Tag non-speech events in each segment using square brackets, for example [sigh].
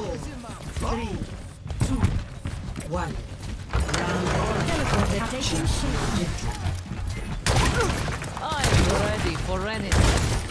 four, three, two, one. Round Taking. I'm ready for anything.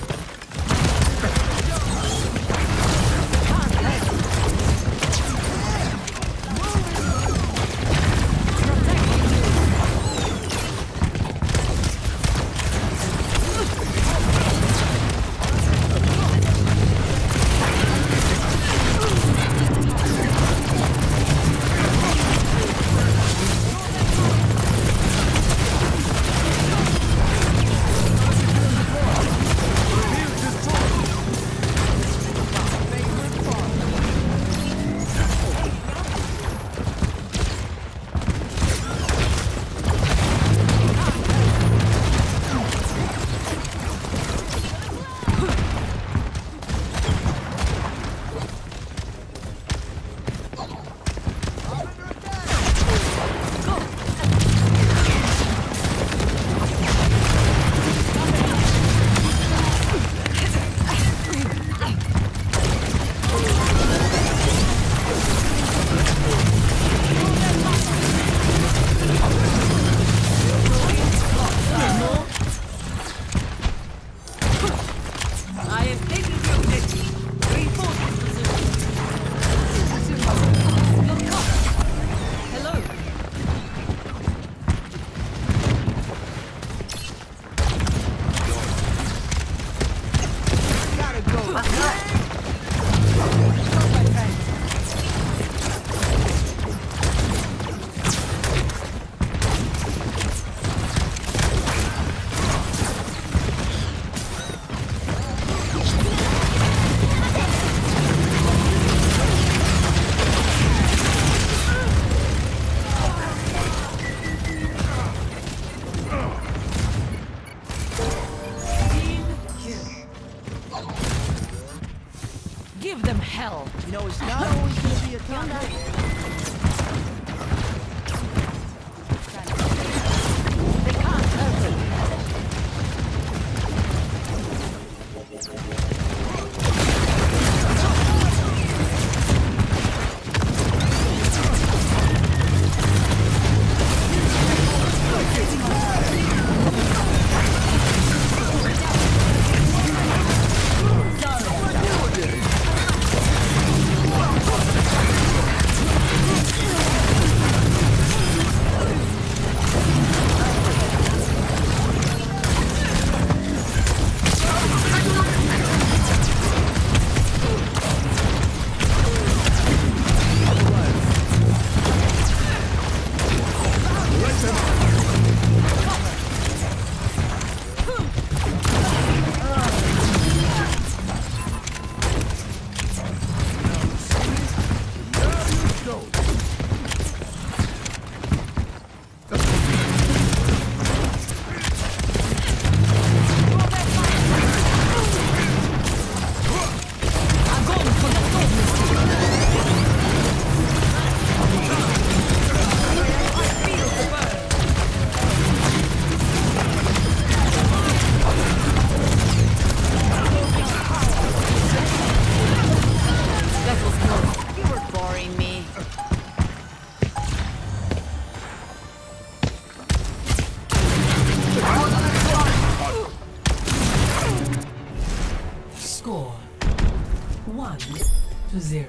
To zero.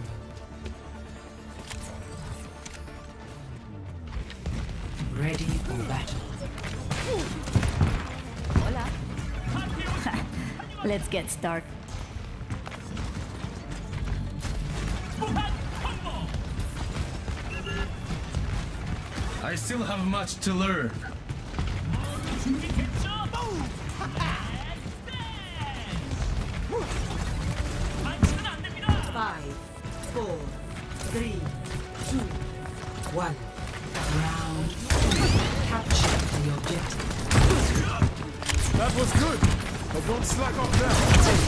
Ready for battle. [laughs] Let's get started. I still have much to learn. Five, four, three, two, one. Round. Capture the objective. That was good, but don't slack off now.